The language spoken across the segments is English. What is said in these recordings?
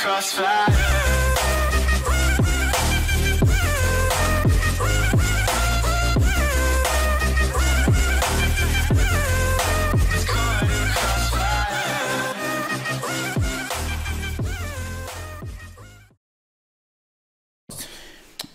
crossfire.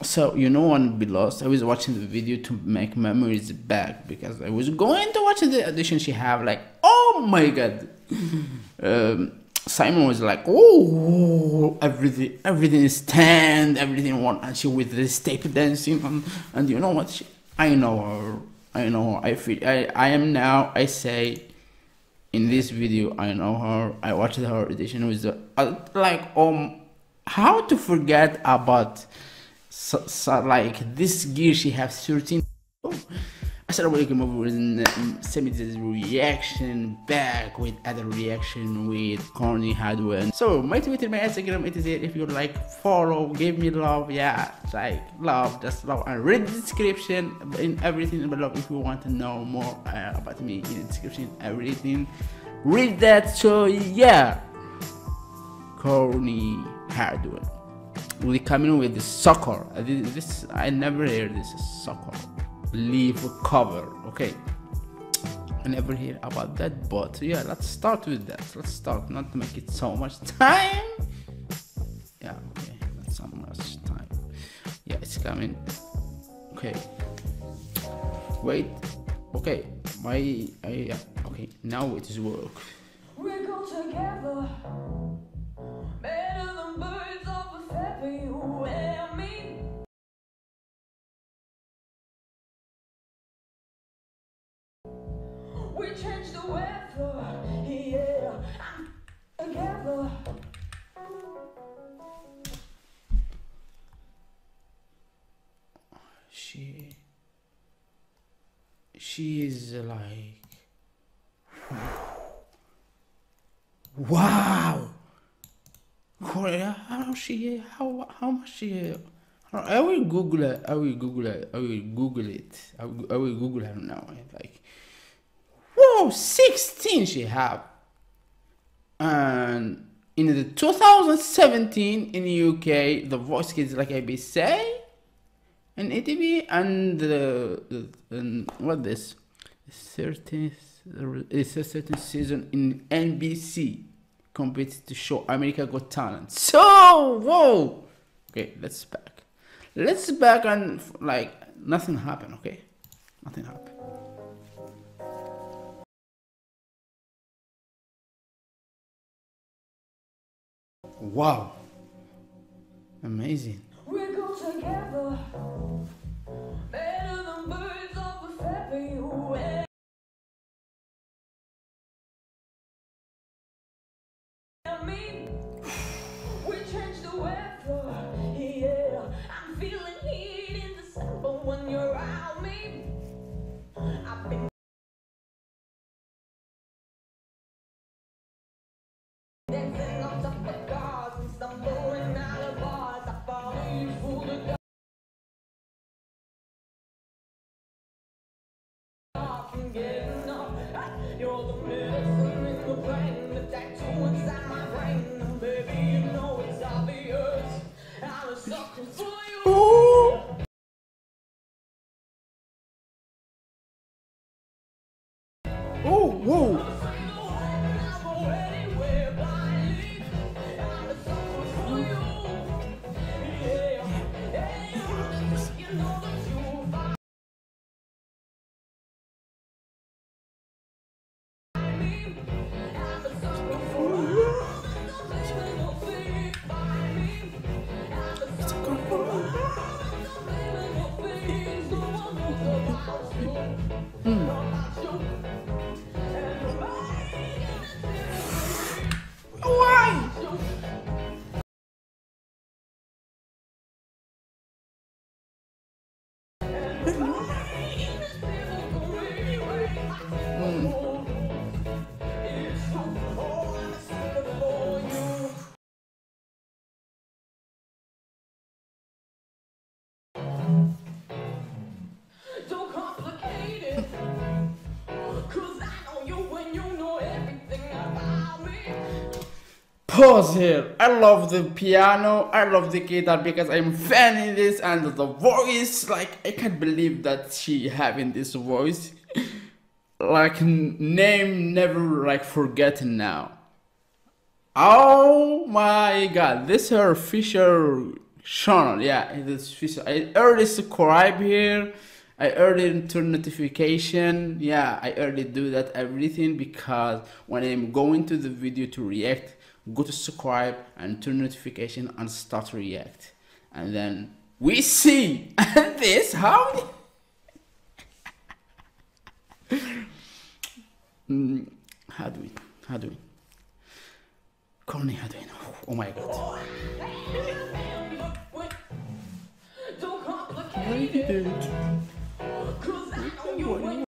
So you know one be lost. I was watching the video to make memories back because I was going to watch the audition she have like oh my god. um, Simon was like oh everything everything is tanned, everything one and she with this tape dancing. And, and you know what? She, I know her I know her I feel. I, I am now I say in this video I know her I watched her audition with the uh, like um how to forget about so, so like this gear she has 13 oh. Assalamu alaikum everyone this reaction back with other reaction with Courtney Hadwin. So my twitter my instagram it is it. If you like follow give me love. Yeah like love just love. And read the description in everything below if you want to know more uh, about me in the description everything. Read that. So yeah. Courtney Hadwin. We coming with the Sucker. This, this i never heard this Sucker leaf cover okay? I never hear about that but yeah let's start with that. Let's start not to make it so much time. Yeah okay not so much time. Yeah it's coming. Okay. Wait okay my I, yeah, okay now it is work. We go together, We change the weather, yeah, together. she she is like wow how she how how much she I will Google it. I will Google it. I will Google it. I will, I will Google her now. Eh, like, whoa, 16 she have. And in the 2017 in the UK, the voice kids like ABC and ATV and the and what this 13th it's a certain season in NBC competed to show America Got Talent. So whoa, okay, let's back. Let's back and like nothing happened. Okay, nothing happened. Wow, amazing. We together, better than birds of a feather, you and me. We change the weather, yeah. I'm feeling You're the medicine in the pain, the tattoo inside my brain. Baby, you know it's obvious. I'm a sucker for pause here. I love the piano. I love the guitar because I'm fan in this and the voice. Like I can't believe that she having this voice. Like name never like forgotten now. Oh my god, this is her official channel. Yeah, it is official. I already subscribe here. I already turn notification. Yeah, I already do that everything because when I'm going to the video to react, go to subscribe and turn notification and start react. And then we see and this how Mm, how do we how do we Corny, how do we know? Oh my god. Don't complicate it. Cause I know you when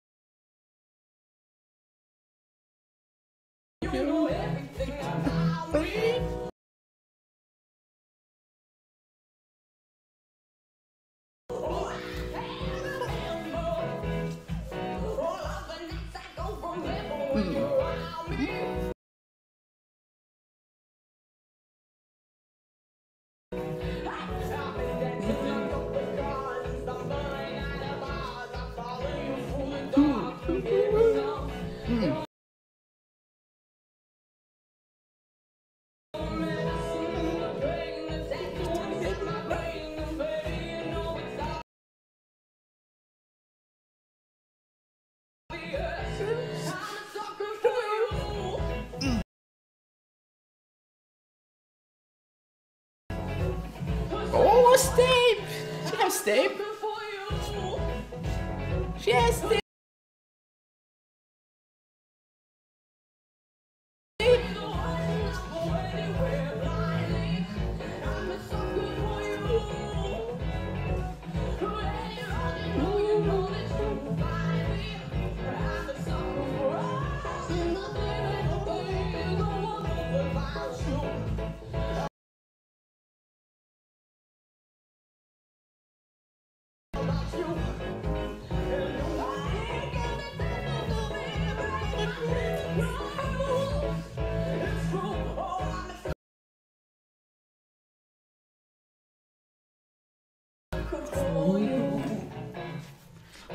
Oh, Stape! She has you. She has Stape.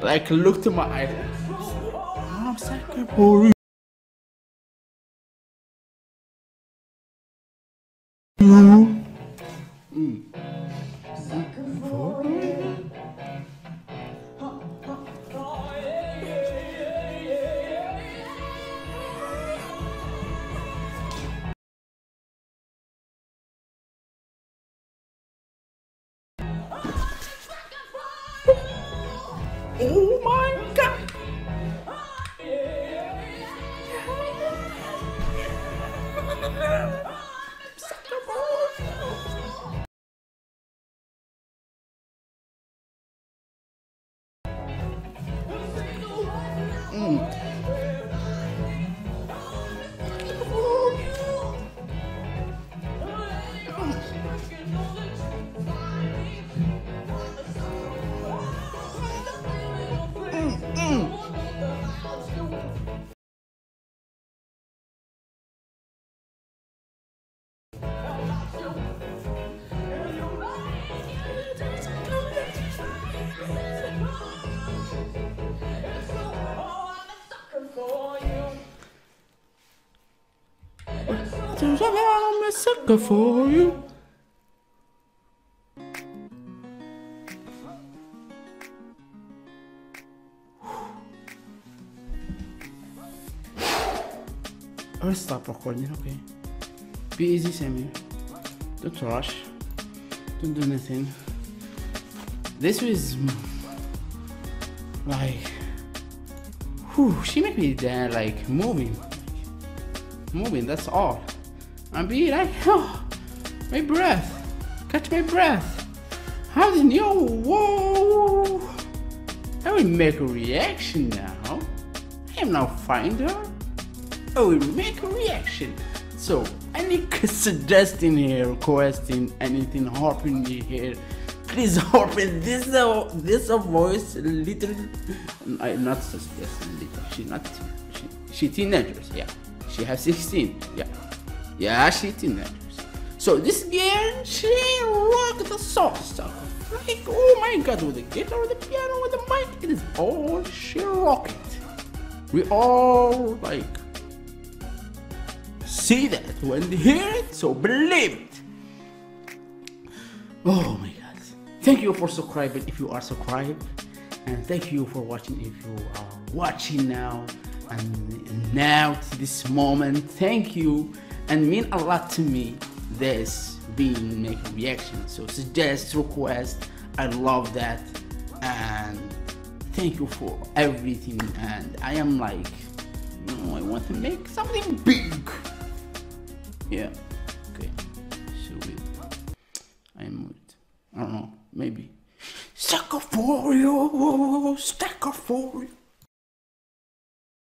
Like, look to my eyes. I'm sucker for you. Oh I'm a sucker for you. I'll stop recording, okay? Be easy, Sammy. Don't rush. Don't do nothing. This was like, whew, she made me there like moving, moving. That's all. And be like, oh, my breath, catch my breath. How did you? Whoa! I will make a reaction now. I am now find her. I will make a reaction. So any suggesting here, requesting anything happening here, please open this uh, this uh, voice little. I not suggesting little. She not she, she teenagers. Yeah, she has sixteen. Yeah, Yeah, she teenagers. So this girl, she rocked the stuff. Like, oh my god, with the guitar, with the piano, with the mic, it is all she rocked. We all like see that when they hear it, so believe it. Oh my god. Thank you for subscribing if you are subscribed. And thank you for watching if you are watching now and now to this moment. Thank you and mean a lot to me this being making reaction. So suggest, request, I love that and thank you for everything and I am like you know I want to make something big. Yeah. Okay. So it I'm with I don't know, maybe. Sucker for you, sucker for you.